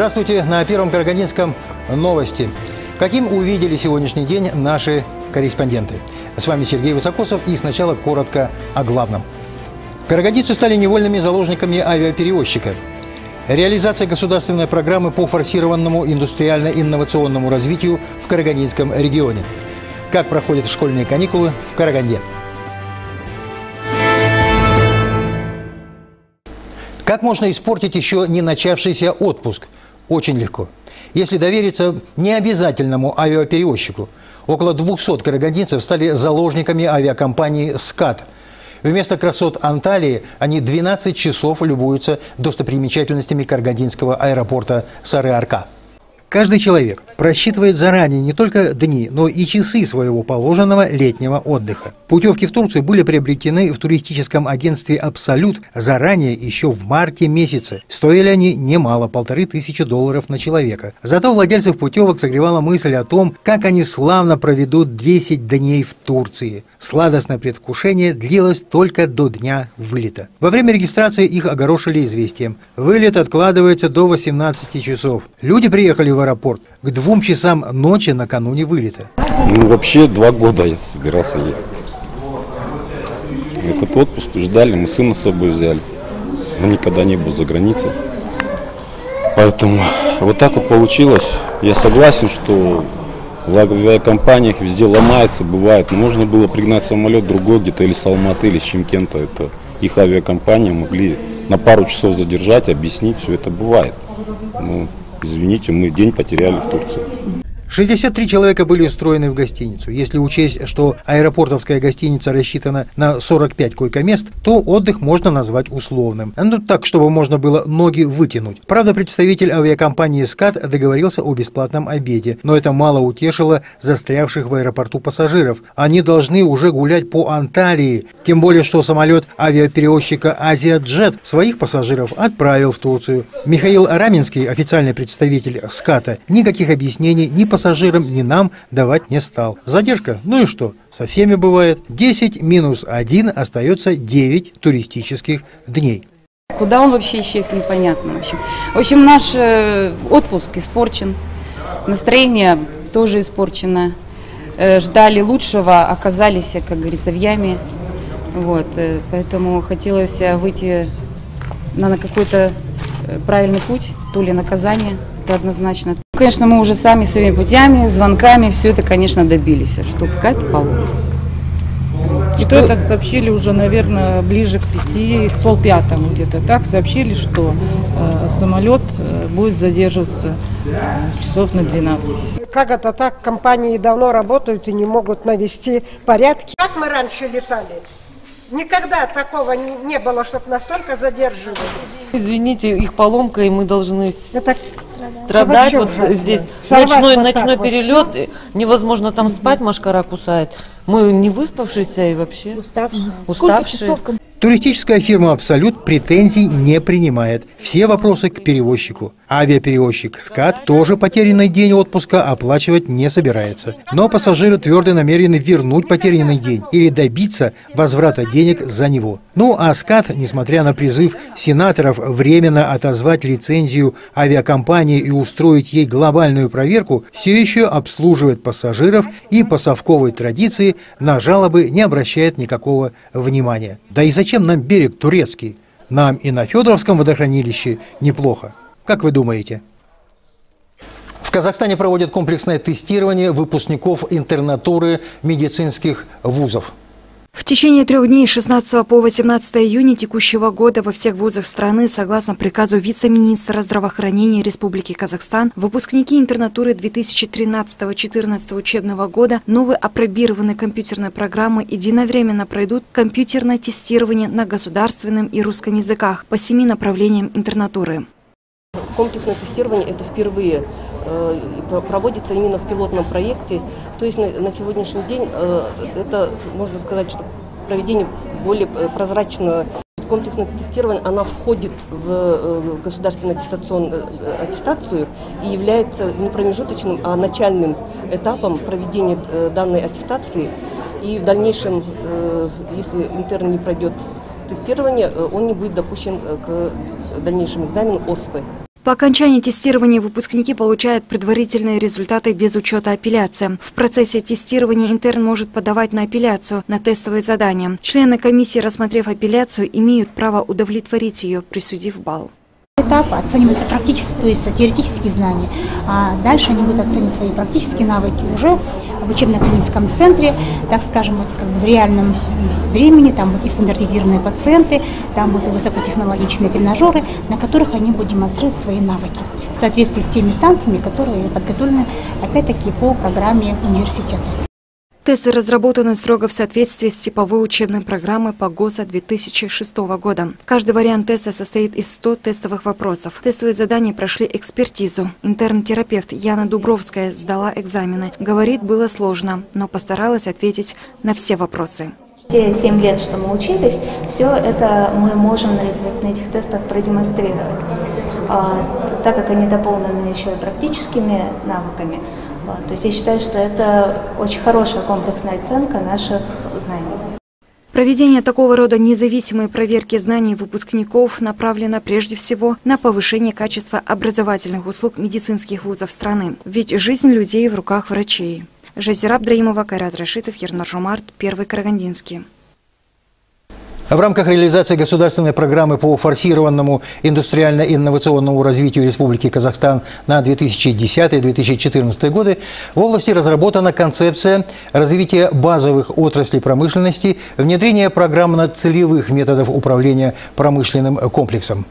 Здравствуйте. На Первом Карагандинском новости. Каким увидели сегодняшний день наши корреспонденты? С вами Сергей Высокосов и сначала коротко о главном. Карагандинцы стали невольными заложниками авиаперевозчика. Реализация государственной программы по форсированному индустриально-инновационному развитию в Карагандинском регионе. Как проходят школьные каникулы в Караганде. Как можно испортить еще не начавшийся отпуск? Очень легко. Если довериться необязательному авиаперевозчику. Около 200 карагандинцев стали заложниками авиакомпании «СКАТ». Вместо красот Анталии они 12 часов любуются достопримечательностями карагандинского аэропорта Сары-Арка. Каждый человек просчитывает заранее не только дни, но и часы своего положенного летнего отдыха. Путевки в Турцию были приобретены в туристическом агентстве «Абсолют» заранее, еще в марте месяце. Стоили они немало, полторы тысячи долларов на человека. Зато владельцев путевок согревала мысль о том, как они славно проведут 10 дней в Турции. Сладостное предвкушение длилось только до дня вылета. Во время регистрации их огорошили известием. Вылет откладывается до 18 часов. Люди приехали в аэропорт к двум часам ночи накануне вылета. Ну, вообще два года я собирался ехать. Этот отпуск ждали, мы сына с собой взяли. Он никогда не был за границей. Поэтому вот так вот получилось. Я согласен, что в авиакомпаниях везде ломается, бывает. Но можно было пригнать самолет другой где-то или с Алматы, или с Чемкента. Это их авиакомпания могли на пару часов задержать, объяснить, все это бывает. Ну, извините, мы день потеряли в Турции. 63 человека были устроены в гостиницу. Если учесть, что аэропортовская гостиница рассчитана на 45 койко-мест, то отдых можно назвать условным. Ну так, чтобы можно было ноги вытянуть. Правда, представитель авиакомпании «СКАТ» договорился о бесплатном обеде, но это мало утешило застрявших в аэропорту пассажиров. Они должны уже гулять по Анталии. Тем более, что самолет авиаперевозчика «Азиаджет» своих пассажиров отправил в Турцию. Михаил Раменский, официальный представитель «СКАТа», никаких объяснений ни по пассажирам, ни нам давать не стал. Задержка? Ну и что? Со всеми бывает. 10 минус 1 остается 9 туристических дней. Куда он вообще исчез, непонятно. В общем, в общем наш э, отпуск испорчен, настроение тоже испорчено. Э, ждали лучшего, оказались, как говорится, в яме. Вот, э, поэтому хотелось выйти на, какой-то правильный путь, то ли наказание, это однозначно. Конечно, мы уже сами своими путями, звонками все это, конечно, добились, что какая-то поломка. Что это сообщили уже, наверное, ближе к пяти, к полпятому где-то. Так сообщили, что э, самолет э, будет задерживаться э, часов на 12. Как это так? Компании давно работают и не могут навести порядки. Как мы раньше летали? Никогда такого не, не было, чтобы настолько задерживали. Извините, их поломка, и мы должны Это страдать. Вот ужасно. здесь Сорвать ночной, вот ночной перелет, вот невозможно там спать, машкара кусает. Мы не выспавшиеся и вообще уставшие. уставшие. Туристическая фирма «Абсолют» претензий не принимает. Все вопросы к перевозчику. Авиаперевозчик «СКАТ» тоже потерянный день отпуска оплачивать не собирается. Но пассажиры твердо намерены вернуть потерянный день или добиться возврата денег за него. Ну а «СКАТ», несмотря на призыв сенаторов временно отозвать лицензию авиакомпании и устроить ей глобальную проверку, все еще обслуживает пассажиров и по совковой традиции на жалобы не обращает никакого внимания. Да и зачем нам берег турецкий? Нам и на Федоровском водохранилище неплохо. Как вы думаете? В Казахстане проводят комплексное тестирование выпускников интернатуры медицинских вузов. В течение трех дней с 16 по 18 июня текущего года во всех вузах страны, согласно приказу вице-министра здравоохранения Республики Казахстан, выпускники интернатуры 2013-2014 учебного года новые апробированные компьютерные программы единовременно пройдут компьютерное тестирование на государственном и русском языках по семи направлениям интернатуры. Комплексное тестирование – это впервые Э, проводится именно в пилотном проекте. То есть на, сегодняшний день э, это, можно сказать, что проведение более э, прозрачного комплексное тестирование, она входит в государственную аттестационную аттестацию и является не промежуточным, а начальным этапом проведения данной аттестации. И в дальнейшем, если интерн не пройдет тестирование, он не будет допущен к дальнейшему экзамену ОСПы. По окончании тестирования выпускники получают предварительные результаты без учета апелляции. В процессе тестирования интерн может подавать на апелляцию на тестовые задания. Члены комиссии, рассмотрев апелляцию, имеют право удовлетворить ее, присудив балл. Этап оценивается практически, то есть теоретические знания, а дальше они будут оценивать свои практические навыки уже в учебно-клиническом центре, так скажем, вот как бы в реальном времени, там будут и стандартизированные пациенты, там будут и высокотехнологичные тренажеры, на которых они будут демонстрировать свои навыки в соответствии с теми станциями, которые подготовлены, опять-таки, по программе университета. Тесты разработаны строго в соответствии с типовой учебной программой по ГОСа 2006 года. Каждый вариант теста состоит из 100 тестовых вопросов. Тестовые задания прошли экспертизу. Интерн-терапевт Яна Дубровская сдала экзамены. Говорит, было сложно, но постаралась ответить на все вопросы. Те семь лет, что мы учились, все это мы можем на этих, тестах продемонстрировать, а, так как они дополнены еще и практическими навыками. То есть я считаю, что это очень хорошая комплексная оценка наших знаний. Проведение такого рода независимой проверки знаний выпускников направлено прежде всего на повышение качества образовательных услуг медицинских вузов страны. Ведь жизнь людей в руках врачей. Жазира Абдраимова, Кайрат Рашитов, Ернар Жумарт, Первый Карагандинский. В рамках реализации государственной программы по форсированному индустриально-инновационному развитию Республики Казахстан на 2010-2014 годы в области разработана концепция развития базовых отраслей промышленности, внедрения программно-целевых методов управления промышленным комплексом.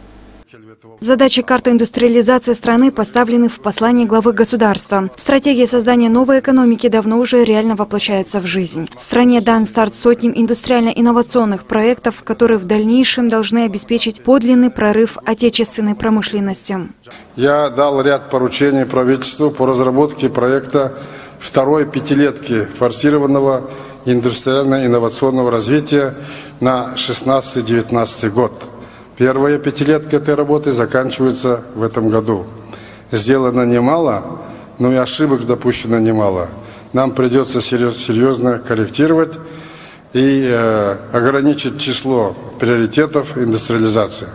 Задачи карты индустриализации страны поставлены в послании главы государства. Стратегия создания новой экономики давно уже реально воплощается в жизнь. В стране дан старт сотням индустриально-инновационных проектов, которые в дальнейшем должны обеспечить подлинный прорыв отечественной промышленности. Я дал ряд поручений правительству по разработке проекта второй пятилетки форсированного индустриально-инновационного развития на 16-19 год. Первая пятилетка этой работы заканчивается в этом году. Сделано немало, но и ошибок допущено немало. Нам придется серьезно корректировать и э, ограничить число приоритетов индустриализации.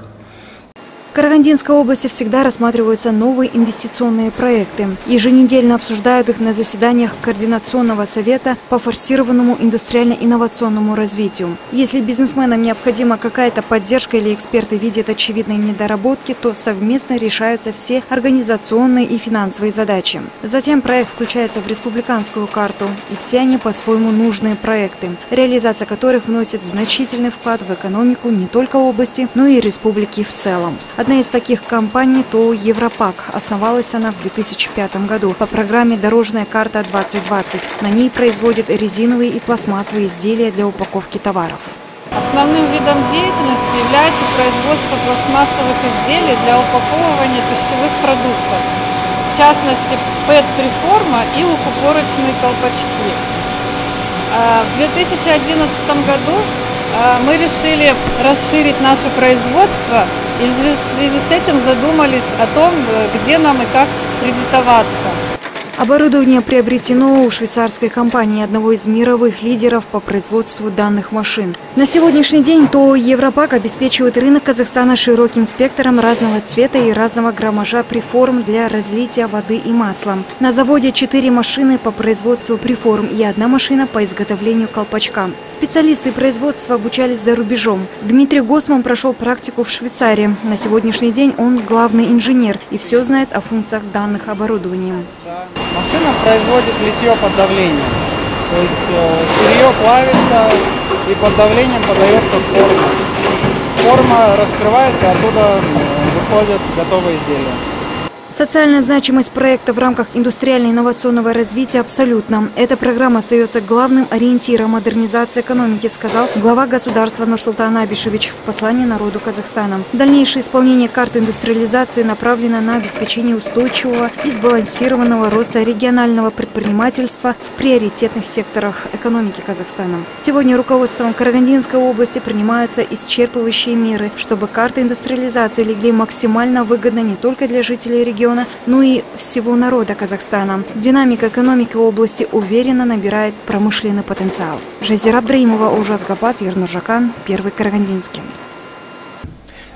Карагандинской области всегда рассматриваются новые инвестиционные проекты. Еженедельно обсуждают их на заседаниях Координационного совета по форсированному индустриально-инновационному развитию. Если бизнесменам необходима какая-то поддержка или эксперты видят очевидные недоработки, то совместно решаются все организационные и финансовые задачи. Затем проект включается в республиканскую карту, и все они по-своему нужные проекты, реализация которых вносит значительный вклад в экономику не только области, но и республики в целом. Одна из таких компаний – ТО «Европак». Основалась она в 2005 году по программе «Дорожная карта-2020». На ней производят резиновые и пластмассовые изделия для упаковки товаров. Основным видом деятельности является производство пластмассовых изделий для упаковывания пищевых продуктов, в частности ПЭТ-приформа и упаковочные колпачки. А, в 2011 году мы решили расширить наше производство и в связи с этим задумались о том, э, где нам и как кредитоваться. Оборудование приобретено у швейцарской компании, одного из мировых лидеров по производству данных машин. На сегодняшний день ТО «Европак» обеспечивает рынок Казахстана широким спектром разного цвета и разного граммажа приформ для разлития воды и масла. На заводе четыре машины по производству приформ и одна машина по изготовлению колпачка. Специалисты производства обучались за рубежом. Дмитрий Госман прошел практику в Швейцарии. На сегодняшний день он главный инженер и все знает о функциях данных оборудования. Машина производит литье под давлением. То есть э, сырье плавится и под давлением подается форма. Форма раскрывается, оттуда выходят готовые изделия. Социальная значимость проекта в рамках индустриально-инновационного развития абсолютна. Эта программа остается главным ориентиром модернизации экономики, сказал глава государства Нурсултан Абишевич в послании народу Казахстана. Дальнейшее исполнение карты индустриализации направлено на обеспечение устойчивого и сбалансированного роста регионального предпринимательства в приоритетных секторах экономики Казахстана. Сегодня руководством Карагандинской области принимаются исчерпывающие меры, чтобы карты индустриализации легли максимально выгодно не только для жителей региона, региона, но и всего народа Казахстана. Динамика экономики области уверенно набирает промышленный потенциал. Жазира Абдраимова, Ужас Габац, Ернуржакан, Первый Карагандинский.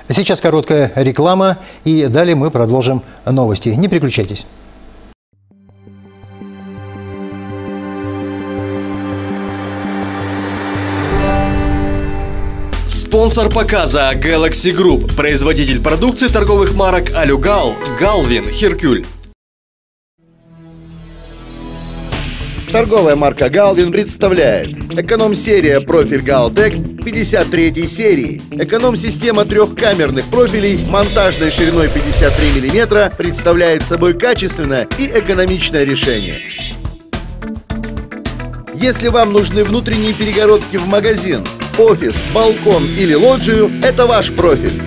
Сейчас короткая реклама, и далее мы продолжим новости. Не переключайтесь. Спонсор показа Galaxy Group, производитель продукции торговых марок Алюгал, Галвин, Херкюль. Торговая марка Галвин представляет Эконом-серия профиль Галтек 53 серии Эконом-система трехкамерных профилей монтажной шириной 53 мм представляет собой качественное и экономичное решение. Если вам нужны внутренние перегородки в магазин, офис, балкон или лоджию – это ваш профиль.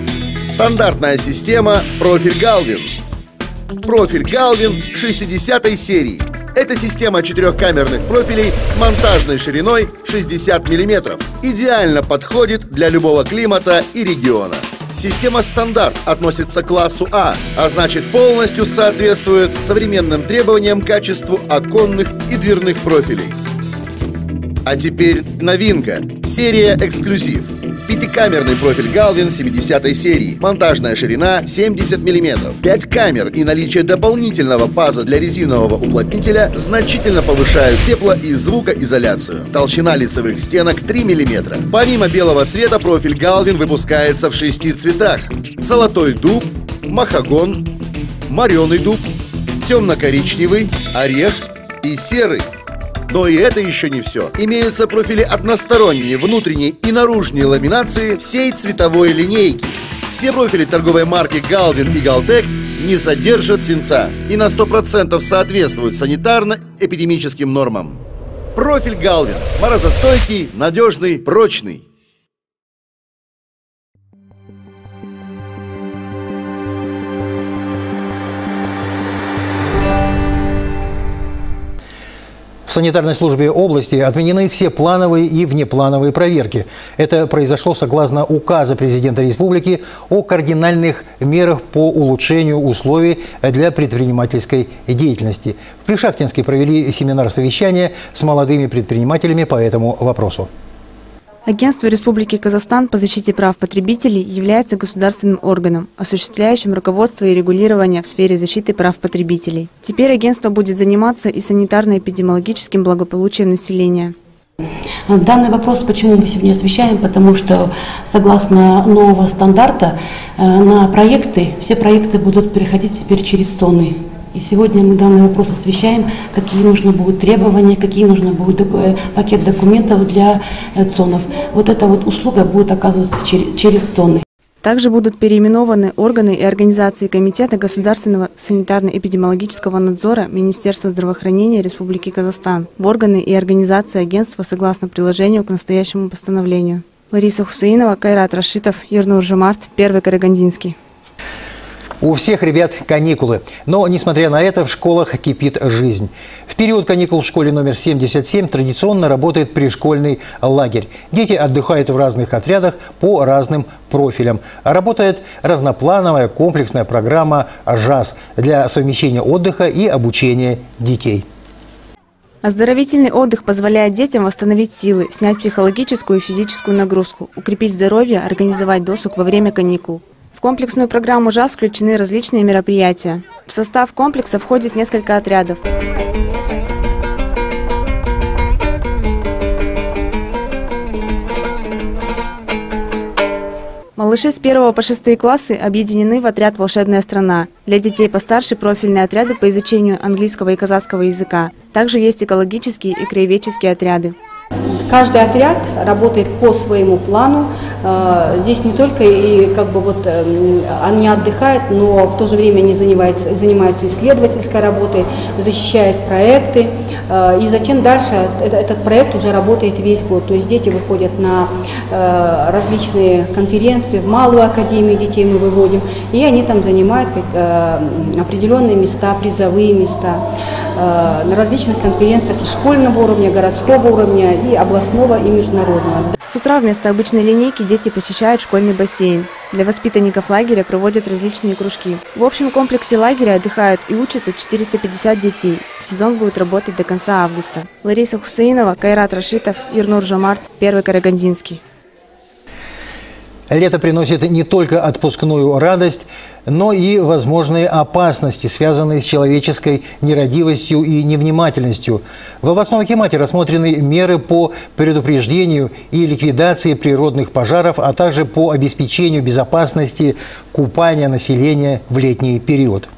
Стандартная система «Профиль Галвин». Профиль Галвин 60 серии. Это система четырехкамерных профилей с монтажной шириной 60 мм. Идеально подходит для любого климата и региона. Система стандарт относится к классу А, а значит полностью соответствует современным требованиям качеству оконных и дверных профилей. А теперь новинка. Серия «Эксклюзив». Пятикамерный профиль Галвин 70 серии. Монтажная ширина 70 мм. 5 камер и наличие дополнительного паза для резинового уплотнителя значительно повышают тепло- и звукоизоляцию. Толщина лицевых стенок 3 мм. Помимо белого цвета, профиль Галвин выпускается в шести цветах. Золотой дуб, махагон, мореный дуб, темно-коричневый, орех и серый. Но и это еще не все. Имеются профили односторонние, внутренние и наружные ламинации всей цветовой линейки. Все профили торговой марки Galvin и Galtec не содержат свинца и на 100% соответствуют санитарно-эпидемическим нормам. Профиль Galvin – морозостойкий, надежный, прочный. В санитарной службе области отменены все плановые и внеплановые проверки. Это произошло согласно указа президента республики о кардинальных мерах по улучшению условий для предпринимательской деятельности. В Пришахтинске провели семинар совещания с молодыми предпринимателями по этому вопросу. Агентство Республики Казахстан по защите прав потребителей является государственным органом, осуществляющим руководство и регулирование в сфере защиты прав потребителей. Теперь агентство будет заниматься и санитарно-эпидемиологическим благополучием населения. Данный вопрос почему мы сегодня освещаем? Потому что согласно нового стандарта э, на проекты, все проекты будут переходить теперь через ЦОНы. И сегодня мы данный вопрос освещаем, какие нужны будут требования, какие нужны будет э, пакет документов для э, ЦОНов. Вот эта вот услуга будет оказываться через ЦОНы. Также будут переименованы органы и организации Комитета государственного санитарно-эпидемиологического надзора Министерства здравоохранения Республики Казахстан в органы и организации агентства согласно приложению к настоящему постановлению. Лариса Хусаинова, Кайрат Рашитов, Ернур Жумарт, Первый Карагандинский. У всех ребят каникулы. Но, несмотря на это, в школах кипит жизнь. В период каникул в школе номер 77 традиционно работает пришкольный лагерь. Дети отдыхают в разных отрядах по разным профилям. Работает разноплановая комплексная программа «ЖАЗ» для совмещения отдыха и обучения детей. Оздоровительный отдых позволяет детям восстановить силы, снять психологическую и физическую нагрузку, укрепить здоровье, организовать досуг во время каникул комплексную программу ЖАС включены различные мероприятия. В состав комплекса входит несколько отрядов. Малыши с 1 по 6 классы объединены в отряд «Волшебная страна». Для детей постарше профильные отряды по изучению английского и казахского языка. Также есть экологические и краеведческие отряды. Каждый отряд работает по своему плану. Э, здесь не только и как бы вот эм, они отдыхают, но в то же время они занимаются, занимаются исследовательской работой, защищают проекты. Э, и затем дальше этот проект уже работает весь год. То есть дети выходят на э, различные конференции, в малую академию детей мы выводим, и они там занимают определенные места, призовые места на различных конференциях школьного уровня, городского уровня, и областного, и международного. С утра вместо обычной линейки дети посещают школьный бассейн. Для воспитанников лагеря проводят различные кружки. В общем комплексе лагеря отдыхают и учатся 450 детей. Сезон будет работать до конца августа. Лариса Хусаинова, Кайрат Рашитов, Ирнур Жамарт, Первый Карагандинский. Лето приносит не только отпускную радость, но и возможные опасности, связанные с человеческой нерадивостью и невнимательностью. В областном акимате рассмотрены меры по предупреждению и ликвидации природных пожаров, а также по обеспечению безопасности купания населения в летний период.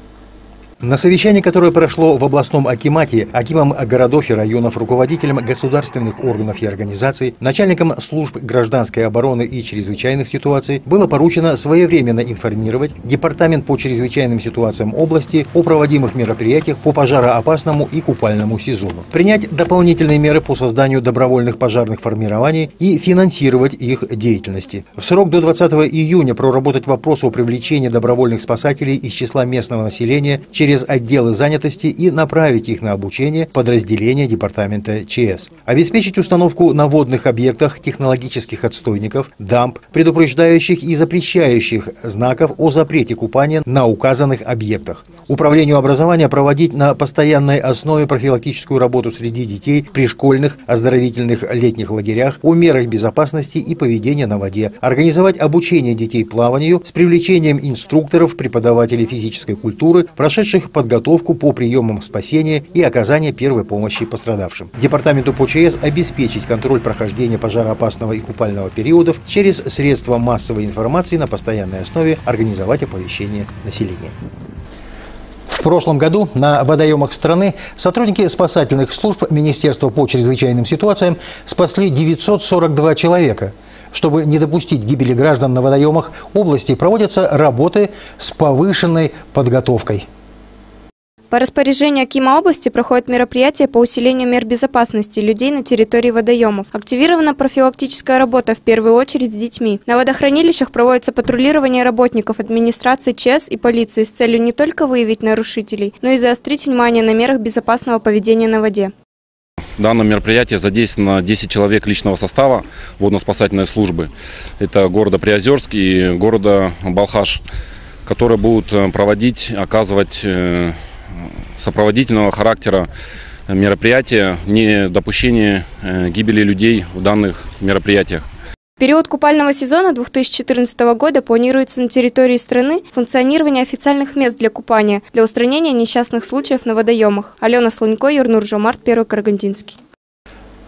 На совещании, которое прошло в областном Акимате, Акимом городов и районов, руководителем государственных органов и организаций, начальником служб гражданской обороны и чрезвычайных ситуаций, было поручено своевременно информировать Департамент по чрезвычайным ситуациям области о проводимых мероприятиях по пожароопасному и купальному сезону, принять дополнительные меры по созданию добровольных пожарных формирований и финансировать их деятельности. В срок до 20 июня проработать вопрос о привлечении добровольных спасателей из числа местного населения через через отделы занятости и направить их на обучение подразделения Департамента ЧС. Обеспечить установку на водных объектах технологических отстойников, дамб, предупреждающих и запрещающих знаков о запрете купания на указанных объектах. Управлению образования проводить на постоянной основе профилактическую работу среди детей при школьных оздоровительных летних лагерях о мерах безопасности и поведения на воде. Организовать обучение детей плаванию с привлечением инструкторов, преподавателей физической культуры, прошедших подготовку по приемам спасения и оказания первой помощи пострадавшим. Департаменту по обеспечить контроль прохождения пожароопасного и купального периодов через средства массовой информации на постоянной основе организовать оповещение населения. В прошлом году на водоемах страны сотрудники спасательных служб Министерства по чрезвычайным ситуациям спасли 942 человека. Чтобы не допустить гибели граждан на водоемах области, проводятся работы с повышенной подготовкой. По распоряжению Акима области проходят мероприятия по усилению мер безопасности людей на территории водоемов. Активирована профилактическая работа в первую очередь с детьми. На водохранилищах проводится патрулирование работников администрации ЧС и полиции с целью не только выявить нарушителей, но и заострить внимание на мерах безопасного поведения на воде. В данном мероприятии задействовано 10 человек личного состава водно-спасательной службы. Это города Приозерск и города Балхаш, которые будут э, проводить, оказывать э, сопроводительного характера мероприятия, не допущение э, гибели людей в данных мероприятиях. В период купального сезона 2014 года планируется на территории страны функционирование официальных мест для купания для устранения несчастных случаев на водоемах. Алена Слунько, Юрнур Жомарт, Первый Карагандинский.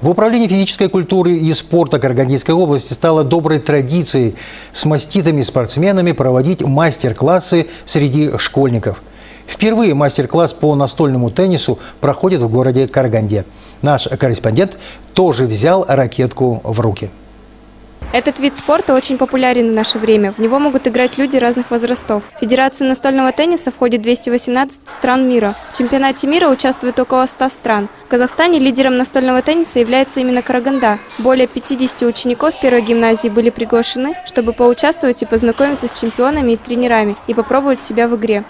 В Управлении физической культуры и спорта Карагандинской области стало доброй традицией с маститыми спортсменами проводить мастер-классы среди школьников. Впервые мастер-класс по настольному теннису проходит в городе Караганде. Наш корреспондент тоже взял ракетку в руки. Этот вид спорта очень популярен в наше время. В него могут играть люди разных возрастов. В Федерацию настольного тенниса входит 218 стран мира. В чемпионате мира участвует около 100 стран. В Казахстане лидером настольного тенниса является именно Караганда. Более 50 учеников первой гимназии были приглашены, чтобы поучаствовать и познакомиться с чемпионами и тренерами и попробовать себя в игре.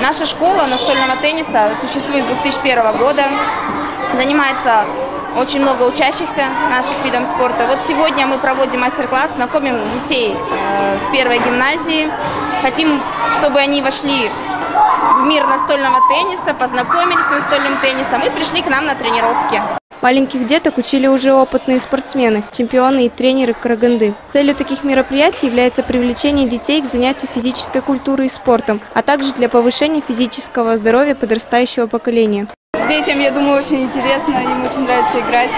Наша школа настольного тенниса существует с 2001 года. Занимается очень много учащихся наших видов спорта. Вот сегодня мы проводим мастер-класс, знакомим детей э, с первой гимназии. Хотим, чтобы они вошли в мир настольного тенниса, познакомились с настольным теннисом и пришли к нам на тренировки. Маленьких деток учили уже опытные спортсмены, чемпионы и тренеры Караганды. Целью таких мероприятий является привлечение детей к занятию физической культурой и спортом, а также для повышения физического здоровья подрастающего поколения. Детям, я думаю, очень интересно, им очень нравится играть.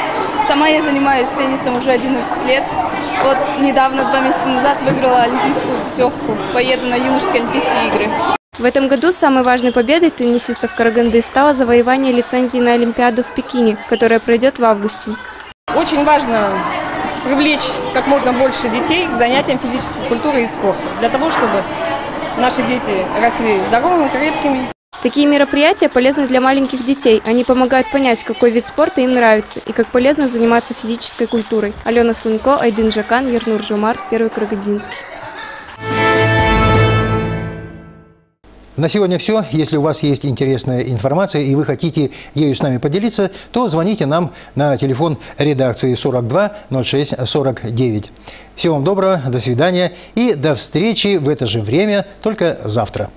Сама я занимаюсь теннисом уже 11 лет. Вот недавно, два месяца назад, выиграла олимпийскую путевку. Поеду на юношеские олимпийские игры. В этом году самой важной победой теннисистов Караганды стало завоевание лицензии на Олимпиаду в Пекине, которая пройдет в августе. Очень важно привлечь как можно больше детей к занятиям физической культуры и спорта, для того, чтобы наши дети росли здоровыми, крепкими. Такие мероприятия полезны для маленьких детей. Они помогают понять, какой вид спорта им нравится и как полезно заниматься физической культурой. Алена Слынко, Айдын Жакан, Ернур Жумар, Первый Карагандинский. На сегодня все. Если у вас есть интересная информация и вы хотите ею с нами поделиться, то звоните нам на телефон редакции 42 06 49. Всего вам доброго, до свидания и до встречи в это же время, только завтра.